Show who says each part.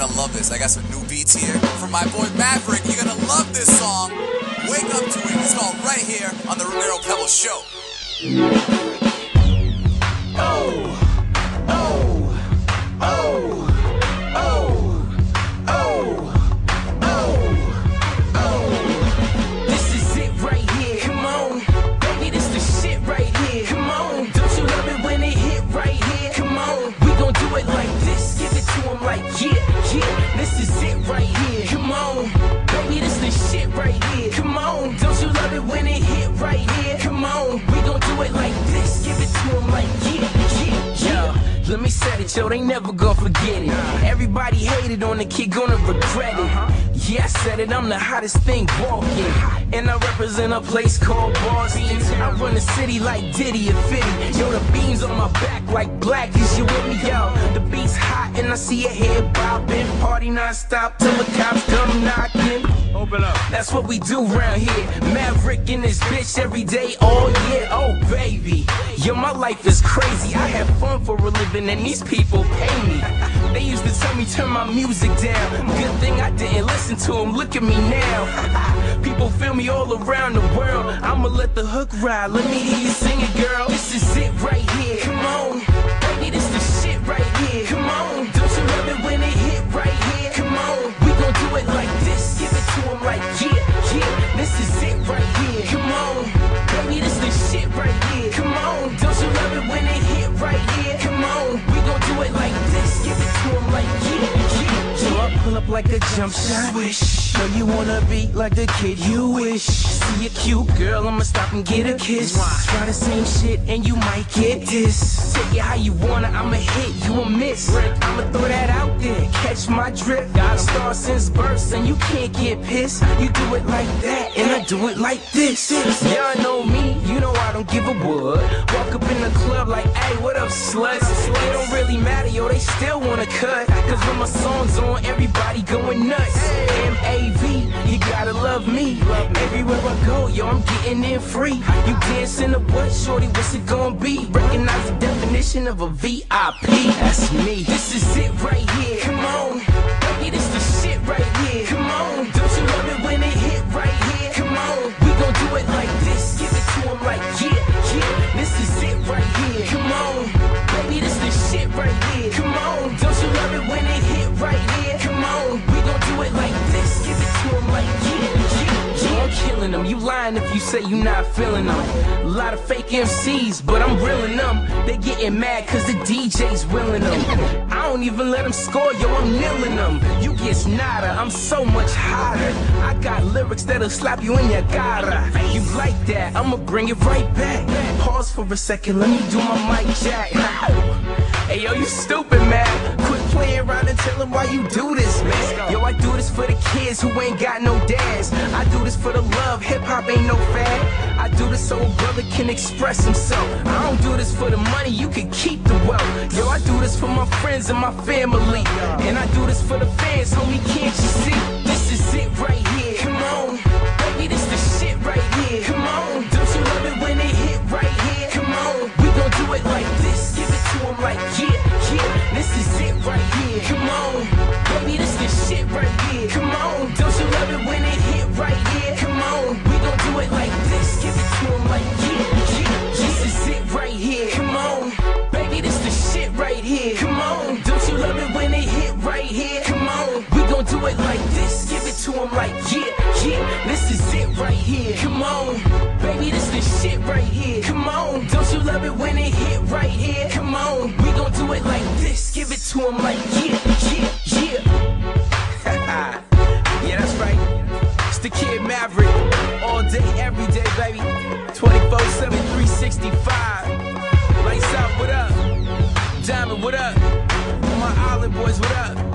Speaker 1: Gonna love this. I got some new beats here from my boy Maverick. You're gonna love this song. Wake up to it. It's called Right Here on the Ramiro Pebble Show.
Speaker 2: Right here? Come on, we gon' do it like this. Give it to to 'em like yeah, yeah, yeah. Let me set it, yo, they never gonna forget it. Everybody hated on the kid, gonna regret it. Yeah, I said it, I'm the hottest thing walking. And I represent a place called Boston. I run the city like Diddy and Fitty. Yo, the beams on my back like black, is you with me, yo? The beat's hot and I see your head bobbing. Party non-stop till the cops come knocking.
Speaker 3: Open up.
Speaker 2: That's what we do round here. Maverick in this bitch every day, all year. Oh, baby. Yo, my life is crazy. I have fun for a living, and these people pay me. They used to tell me turn my music down. Good thing I didn't listen to them. Look at me now. People feel me all around the world. I'ma let the hook ride. Let me hear you sing it, girl. This is it right here. Up like a jump shot. Swish. Know you wanna be like the kid you wish. See a cute girl, I'ma stop and get a kiss. Try the same shit and you might get this. Take it how you wanna, I'ma hit, you a miss. I'ma throw that out there, catch my drip. Got a star since birth, and you can't get pissed. You do it like that, and I do it like this. Sluts? It don't really matter, yo, they still wanna cut. Cause when my song's on, everybody going nuts. M-A-V, you gotta love me. Everywhere I go, yo, I'm getting in free. You dancing to what, shorty, what's it gonna be? Recognize the definition of a VIP. That's me. This is it right here. Come on. Baby, this the shit right here. Come on. Say you not feeling them. A lot of fake MCs, but I'm reeling them. They getting mad cause the DJ's willing them. I don't even let them score, yo, I'm kneeling them. You get nada, I'm so much hotter. I got lyrics that'll slap you in your gara. You like that, I'ma bring it right back. Pause for a second, let me do my mic jack. Hey yo, you stupid man. Tell them why you do this, man. Yo, I do this for the kids who ain't got no dads. I do this for the love, hip hop ain't no fad. I do this so a brother can express himself. I don't do this for the money, you can keep the wealth. Yo, I do this for my friends and my family. And I do this for the fans, homie, can't this shit right here. Come on. Don't you love it when it hit right here? Come on. We gon' do it like this. Give it to 'em like yeah, yeah, yeah. yeah, that's right. It's the kid Maverick. All day, every day, baby. 24 7, 365. Lights out, what up? Diamond, what up? My island boys, what up?